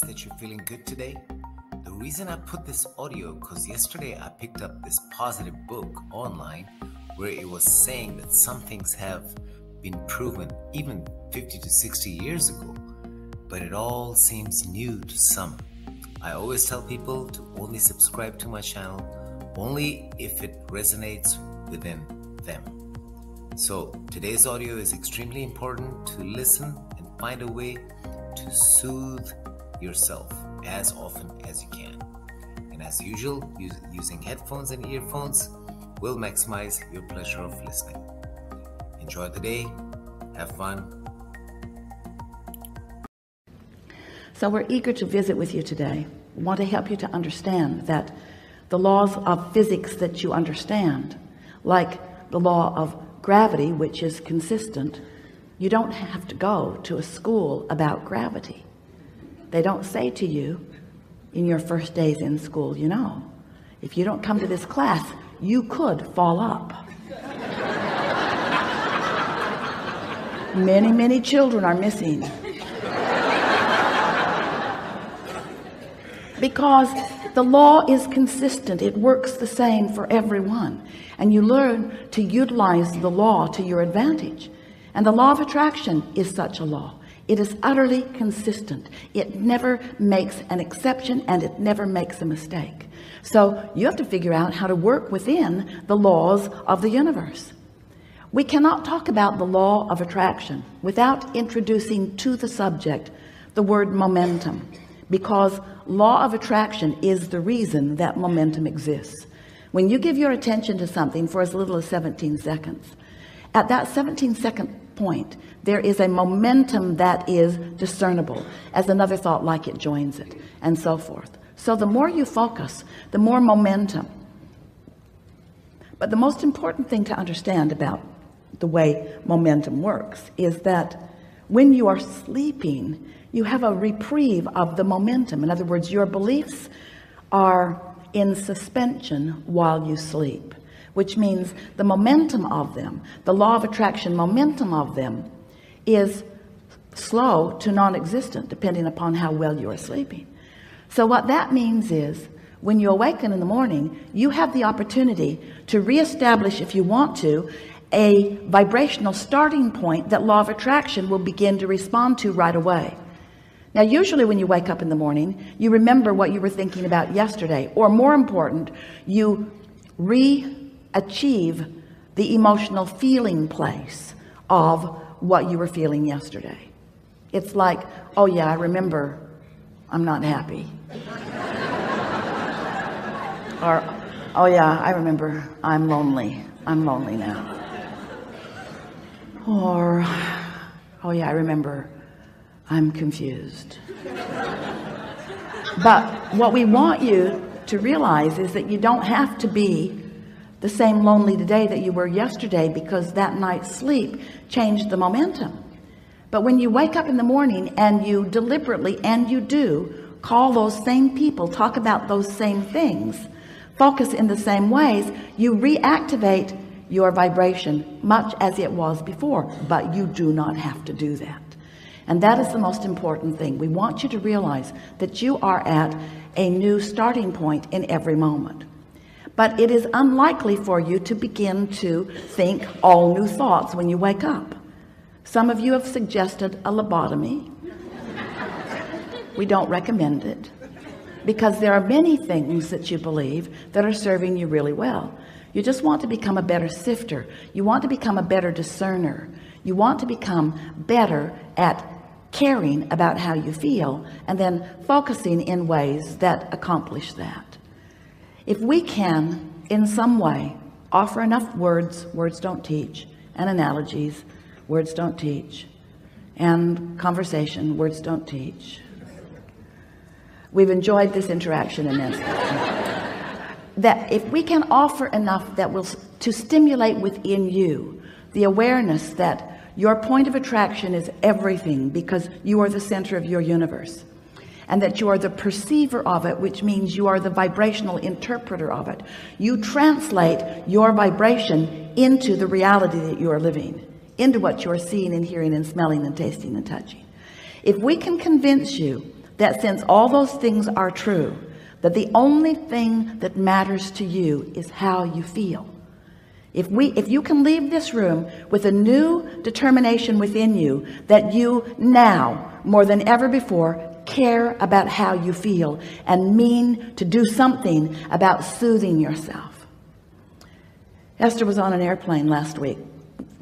that you're feeling good today. The reason I put this audio because yesterday I picked up this positive book online where it was saying that some things have been proven even 50 to 60 years ago, but it all seems new to some. I always tell people to only subscribe to my channel only if it resonates within them. So today's audio is extremely important to listen and find a way to soothe yourself as often as you can. And as usual, using headphones and earphones will maximize your pleasure of listening. Enjoy the day, have fun. So, we're eager to visit with you today. We want to help you to understand that the laws of physics that you understand, like the law of gravity, which is consistent, you don't have to go to a school about gravity. They don't say to you in your first days in school, you know, if you don't come to this class, you could fall up. many, many children are missing. because the law is consistent it works the same for everyone and you learn to utilize the law to your advantage and the law of attraction is such a law it is utterly consistent. It never makes an exception and it never makes a mistake. So you have to figure out how to work within the laws of the universe. We cannot talk about the law of attraction without introducing to the subject the word momentum because law of attraction is the reason that momentum exists. When you give your attention to something for as little as 17 seconds at that 17 second point there is a momentum that is discernible as another thought like it joins it and so forth. So the more you focus the more momentum. But the most important thing to understand about the way momentum works is that when you are sleeping you have a reprieve of the momentum. In other words your beliefs are in suspension while you sleep which means the momentum of them the law of attraction momentum of them is slow to non-existent depending upon how well you are sleeping. So what that means is when you awaken in the morning you have the opportunity to reestablish if you want to a vibrational starting point that law of attraction will begin to respond to right away. Now usually when you wake up in the morning you remember what you were thinking about yesterday or more important you re-achieve the emotional feeling place of what you were feeling yesterday. It's like oh yeah I remember. I'm not happy. Or oh yeah I remember. I'm lonely. I'm lonely now. Or oh yeah I remember. I'm confused. But what we want you to realize is that you don't have to be the same lonely today that you were yesterday because that night's sleep changed the momentum. But when you wake up in the morning and you deliberately and you do call those same people talk about those same things focus in the same ways you reactivate your vibration much as it was before. But you do not have to do that. And that is the most important thing. We want you to realize that you are at a new starting point in every moment but it is unlikely for you to begin to think all new thoughts when you wake up. Some of you have suggested a lobotomy. We don't recommend it. Because there are many things that you believe that are serving you really well. You just want to become a better sifter. You want to become a better discerner. You want to become better at caring about how you feel and then focusing in ways that accomplish that if we can in some way offer enough words words don't teach and analogies words don't teach and conversation words don't teach. We've enjoyed this interaction immensely that if we can offer enough that will to stimulate within you the awareness that your point of attraction is everything because you are the center of your universe and that you are the perceiver of it which means you are the vibrational interpreter of it. You translate your vibration into the reality that you are living into what you are seeing and hearing and smelling and tasting and touching. If we can convince you that since all those things are true that the only thing that matters to you is how you feel. If we if you can leave this room with a new determination within you that you now more than ever before care about how you feel and mean to do something about soothing yourself. Esther was on an airplane last week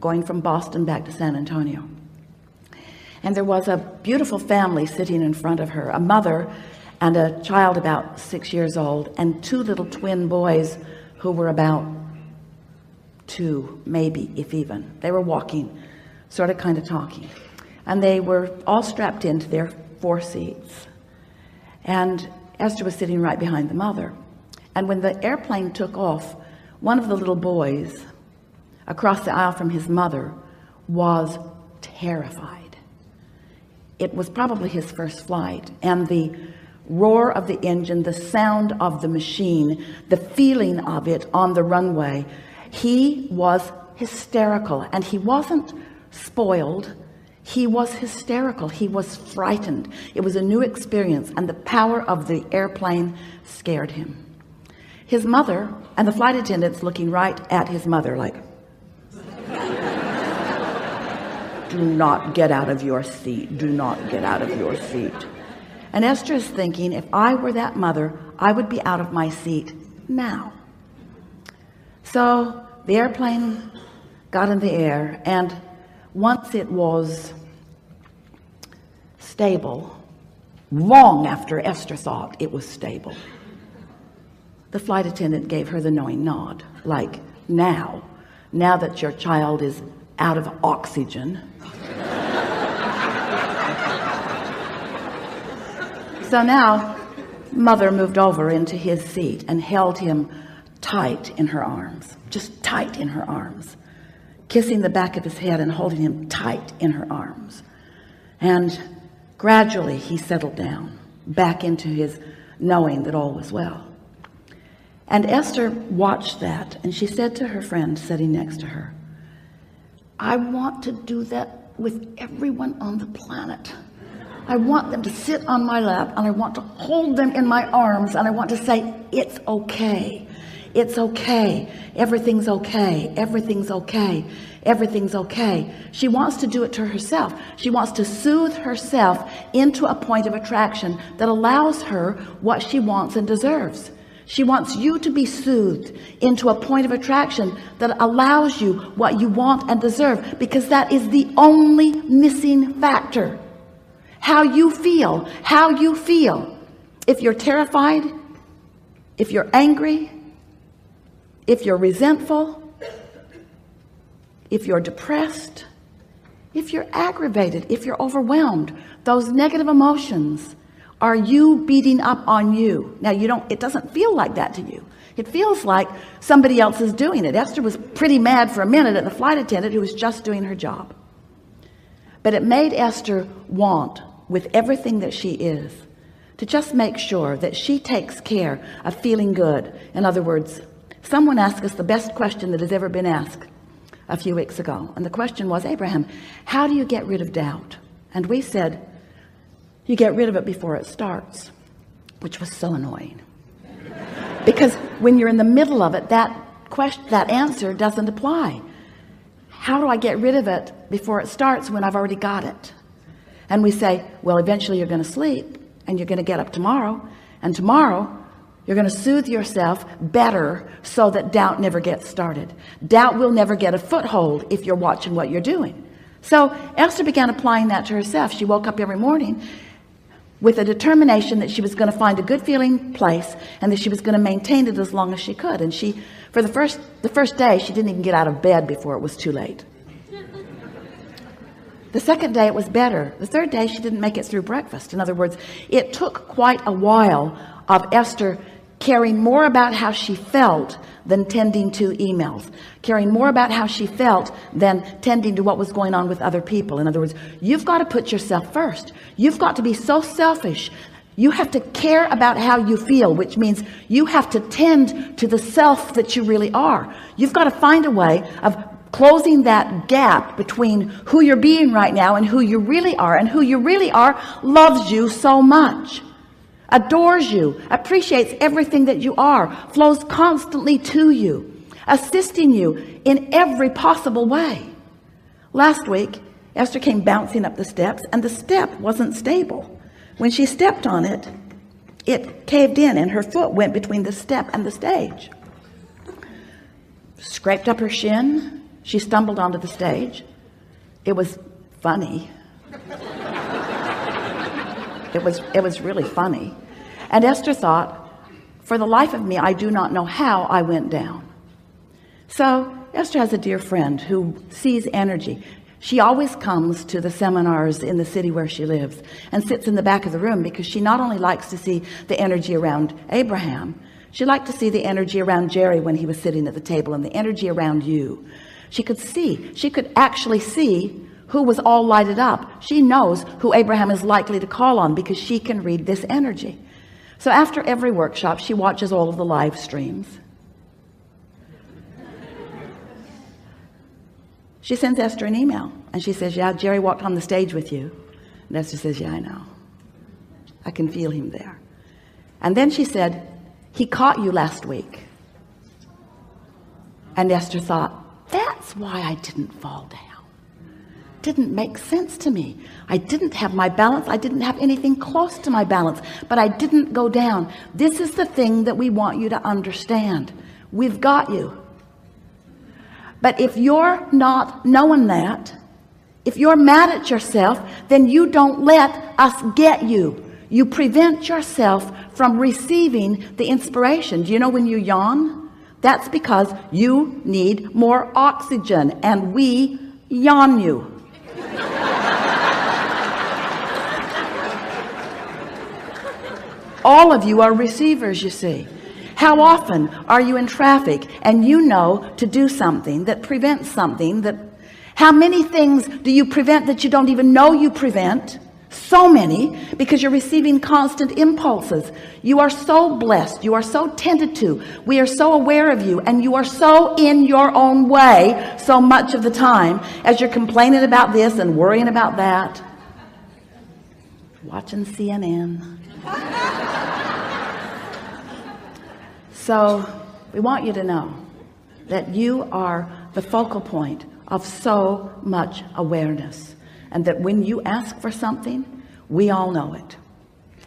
going from Boston back to San Antonio. And there was a beautiful family sitting in front of her a mother and a child about six years old and two little twin boys who were about two maybe if even. They were walking sort of kind of talking. And they were all strapped into their four seats. And Esther was sitting right behind the mother. And when the airplane took off one of the little boys across the aisle from his mother was terrified. It was probably his first flight. And the roar of the engine the sound of the machine the feeling of it on the runway he was hysterical. And he wasn't spoiled he was hysterical. He was frightened. It was a new experience and the power of the airplane scared him. His mother and the flight attendants looking right at his mother like do not get out of your seat. Do not get out of your seat. And Esther is thinking if I were that mother I would be out of my seat now. So the airplane got in the air and once it was stable long after Esther thought it was stable. The flight attendant gave her the knowing nod like now now that your child is out of oxygen. So now mother moved over into his seat and held him tight in her arms just tight in her arms kissing the back of his head and holding him tight in her arms. And gradually he settled down back into his knowing that all was well. And Esther watched that and she said to her friend sitting next to her I want to do that with everyone on the planet. I want them to sit on my lap and I want to hold them in my arms and I want to say it's okay it's okay. Everything's okay. Everything's okay. Everything's okay. She wants to do it to herself. She wants to soothe herself into a point of attraction that allows her what she wants and deserves. She wants you to be soothed into a point of attraction that allows you what you want and deserve because that is the only missing factor. How you feel how you feel. If you're terrified if you're angry if you're resentful if you're depressed if you're aggravated if you're overwhelmed those negative emotions are you beating up on you. Now you don't it doesn't feel like that to you. It feels like somebody else is doing it. Esther was pretty mad for a minute at the flight attendant who was just doing her job. But it made Esther want with everything that she is to just make sure that she takes care of feeling good. In other words someone asked us the best question that has ever been asked a few weeks ago and the question was Abraham how do you get rid of doubt? And we said you get rid of it before it starts which was so annoying. Because when you're in the middle of it that question that answer doesn't apply. How do I get rid of it before it starts when I've already got it? And we say well eventually you're going to sleep and you're going to get up tomorrow and tomorrow you're going to soothe yourself better so that doubt never gets started. Doubt will never get a foothold if you're watching what you're doing. So Esther began applying that to herself. She woke up every morning with a determination that she was going to find a good feeling place and that she was going to maintain it as long as she could. And she for the first the first day she didn't even get out of bed before it was too late. The second day it was better. The third day she didn't make it through breakfast. In other words it took quite a while of Esther caring more about how she felt than tending to emails caring more about how she felt than tending to what was going on with other people. In other words you've got to put yourself first. You've got to be so selfish. You have to care about how you feel which means you have to tend to the self that you really are. You've got to find a way of closing that gap between who you're being right now and who you really are. And who you really are loves you so much adores you appreciates everything that you are flows constantly to you assisting you in every possible way. Last week Esther came bouncing up the steps and the step wasn't stable. When she stepped on it it caved in and her foot went between the step and the stage. Scraped up her shin. She stumbled onto the stage. It was funny it was it was really funny. And Esther thought for the life of me I do not know how I went down. So Esther has a dear friend who sees energy. She always comes to the seminars in the city where she lives and sits in the back of the room because she not only likes to see the energy around Abraham she liked to see the energy around Jerry when he was sitting at the table and the energy around you. She could see she could actually see who was all lighted up. She knows who Abraham is likely to call on because she can read this energy. So after every workshop she watches all of the live streams. She sends Esther an email and she says yeah Jerry walked on the stage with you. And Esther says yeah I know. I can feel him there. And then she said he caught you last week. And Esther thought that's why I didn't fall down didn't make sense to me. I didn't have my balance. I didn't have anything close to my balance but I didn't go down. This is the thing that we want you to understand. We've got you. But if you're not knowing that if you're mad at yourself then you don't let us get you. You prevent yourself from receiving the inspiration. Do you know when you yawn? That's because you need more oxygen and we yawn you all of you are receivers you see. How often are you in traffic and you know to do something that prevents something that how many things do you prevent that you don't even know you prevent? So many because you're receiving constant impulses. You are so blessed you are so tended to we are so aware of you and you are so in your own way so much of the time as you're complaining about this and worrying about that. Watching CNN so we want you to know that you are the focal point of so much awareness and that when you ask for something we all know it.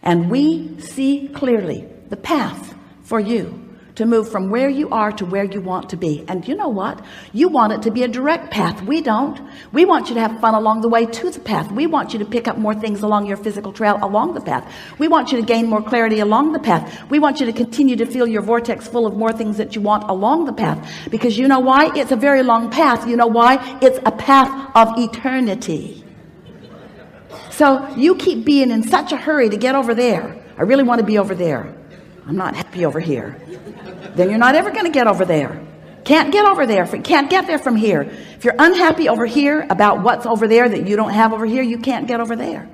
And we see clearly the path for you to move from where you are to where you want to be. And you know what? You want it to be a direct path. We don't. We want you to have fun along the way to the path. We want you to pick up more things along your physical trail along the path. We want you to gain more clarity along the path. We want you to continue to feel your vortex full of more things that you want along the path. Because you know why? It's a very long path. You know why? It's a path of eternity. So you keep being in such a hurry to get over there. I really want to be over there I'm not happy over here. Then you're not ever going to get over there. Can't get over there can't get there from here. If you're unhappy over here about what's over there that you don't have over here you can't get over there.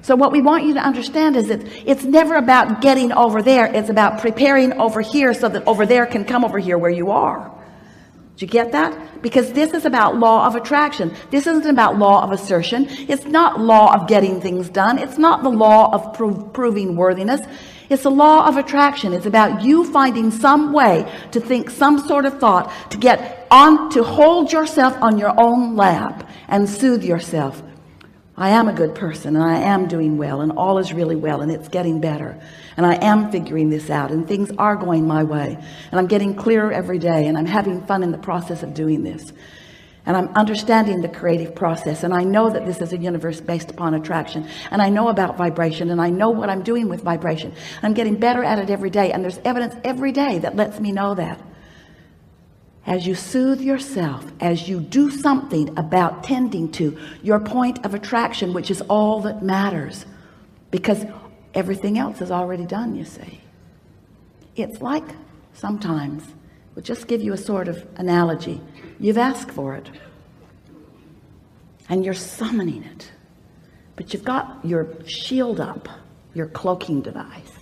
So what we want you to understand is that it's never about getting over there it's about preparing over here so that over there can come over here where you are. Do you get that? Because this is about law of attraction. This isn't about law of assertion. It's not law of getting things done. It's not the law of pro proving worthiness it's a law of attraction. It's about you finding some way to think some sort of thought to get on to hold yourself on your own lap and soothe yourself. I am a good person and I am doing well and all is really well and it's getting better. And I am figuring this out and things are going my way. And I'm getting clearer every day and I'm having fun in the process of doing this and I'm understanding the creative process and I know that this is a universe based upon attraction. And I know about vibration and I know what I'm doing with vibration. I'm getting better at it every day and there's evidence every day that lets me know that. As you soothe yourself as you do something about tending to your point of attraction which is all that matters because everything else is already done you see. It's like sometimes we'll just give you a sort of analogy you've asked for it. And you're summoning it. But you've got your shield up your cloaking device.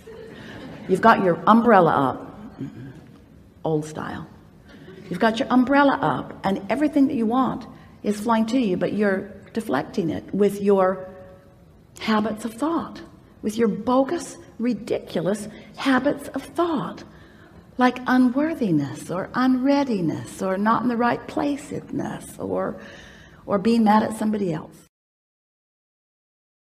You've got your umbrella up. Old style. You've got your umbrella up and everything that you want is flying to you but you're deflecting it with your habits of thought with your bogus ridiculous habits of thought like unworthiness or unreadiness or not in the right placeness or or being mad at somebody else